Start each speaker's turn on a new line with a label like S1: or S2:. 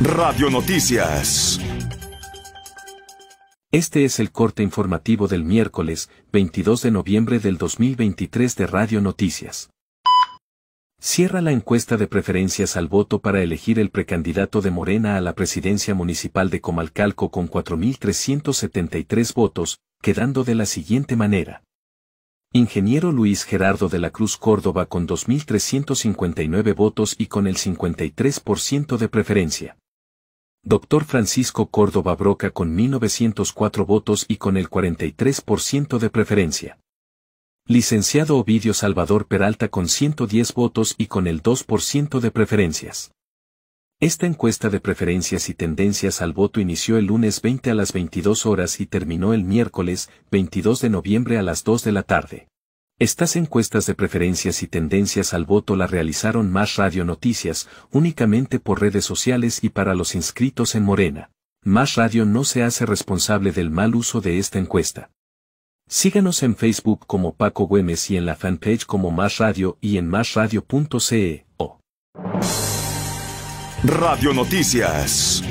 S1: Radio Noticias.
S2: Este es el corte informativo del miércoles 22 de noviembre del 2023 de Radio Noticias. Cierra la encuesta de preferencias al voto para elegir el precandidato de Morena a la presidencia municipal de Comalcalco con 4.373 votos, quedando de la siguiente manera. Ingeniero Luis Gerardo de la Cruz Córdoba con 2.359 votos y con el 53% de preferencia. Doctor Francisco Córdoba Broca con 1.904 votos y con el 43% de preferencia. Licenciado Ovidio Salvador Peralta con 110 votos y con el 2% de preferencias. Esta encuesta de preferencias y tendencias al voto inició el lunes 20 a las 22 horas y terminó el miércoles 22 de noviembre a las 2 de la tarde. Estas encuestas de preferencias y tendencias al voto la realizaron Más Radio Noticias, únicamente por redes sociales y para los inscritos en Morena. Más Radio no se hace responsable del mal uso de esta encuesta. Síganos en Facebook como Paco Güemes y en la fanpage como Más Radio y en másradio.ce.
S1: Radio Noticias.